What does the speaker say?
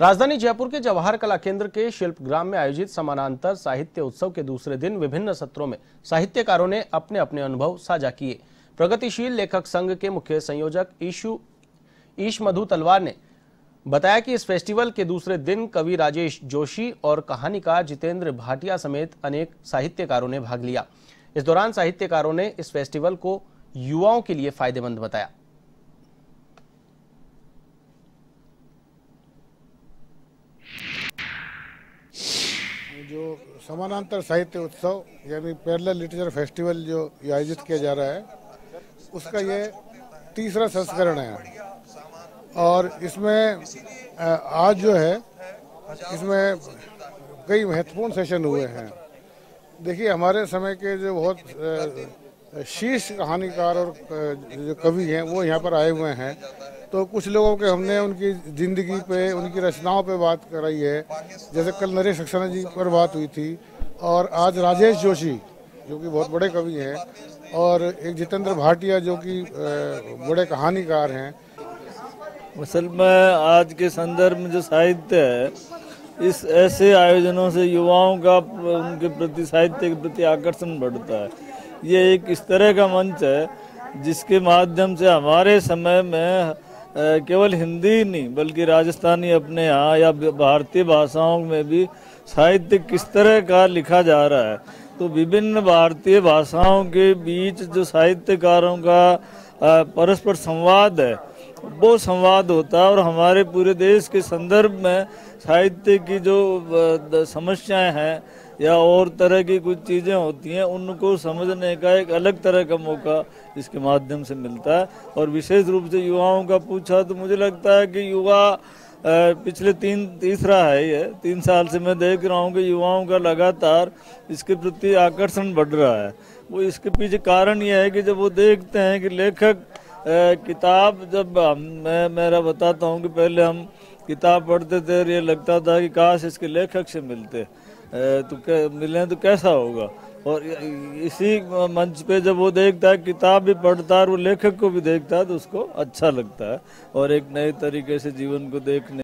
राजधानी जयपुर के जवाहर कला केंद्र के शिल्प ग्राम में आयोजित समानांतर साहित्य उत्सव के दूसरे दिन विभिन्न सत्रों में साहित्यकारों ने अपने अपने अनुभव साझा किए। प्रगतिशील लेखक संघ के मुख्य संयोजक ईशु ईश मधु तलवार ने बताया कि इस फेस्टिवल के दूसरे दिन कवि राजेश जोशी और कहानीकार जितेंद्र भाटिया समेत अनेक साहित्यकारों ने भाग लिया। इस दौरान साहित्यकारों ने इस फेस्टिवल को युवाओं के लिए फ़ायदेमंद बताया। जो समानांतर साहित्य उत्सव, यानी पैरेलल लिटरेचर फेस्टिवल जो आयोजित किया जा रहा है, उसका ये तीसरा संस्करण है। और इसमें आज जो है, इसमें कई महत्वपूर्ण सेशन हुए हैं। देखिए, हमारे समय के जो बहुत शीर्ष कहानीकार और जो कवि हैं, वो यहाँ पर आए हुए हैं। तो कुछ लोगों के हमने उनकी ज़िंदगी पे, उनकी रचनाओं पे बात कराई है। जैसे कल नरेश सक्सेना जी पर बात हुई थी और आज राजेश जोशी, जो कि बहुत बड़े कवि हैं, और एक जितेंद्र भाटिया, जो कि बड़े कहानीकार हैं। असल में आज के संदर्भ में जो साहित्य है, इस ऐसे आयोजनों से युवाओं का, उनके प्रति, साहित्य के प्रति आकर्षण बढ़ता है। ये एक इस तरह का मंच है, जिसके माध्यम से हमारे समय में केवल हिंदी नहीं, बल्कि राजस्थानी अपने यहाँ या भारतीय भाषाओं में भी साहित्य किस तरह का लिखा जा रहा है? तो विभिन्न भारतीय भाषाओं के बीच जो साहित्यकारों का परस्पर संवाद है वो संवाद होता है और हमारे पूरे देश के संदर्भ में साहित्य की जो समस्याएँ हैं या और तरह की कुछ चीज़ें होती हैं, उनको समझने का एक अलग तरह का मौका इसके माध्यम से मिलता है। और विशेष रूप से युवाओं का पूछा तो मुझे लगता है कि युवा पिछले तीन, तीसरा है ये, तीन साल से मैं देख रहा हूँ कि युवाओं का लगातार इसके प्रति आकर्षण बढ़ रहा है। वो इसके पीछे कारण ये है कि जब वो देखते हैं कि लेखक किताब जब हम, मैं, मेरा बताता हूँ कि पहले हम किताब पढ़ते थे और ये लगता था कि काश इसके लेखक से मिलते। तो मिले तो कैसा होगा? और इसी मंच पे जब वो देखता है किताब भी पढ़ता है और वो लेखक को भी देखता है तो उसको अच्छा लगता है। और एक नए तरीके से जीवन को देखने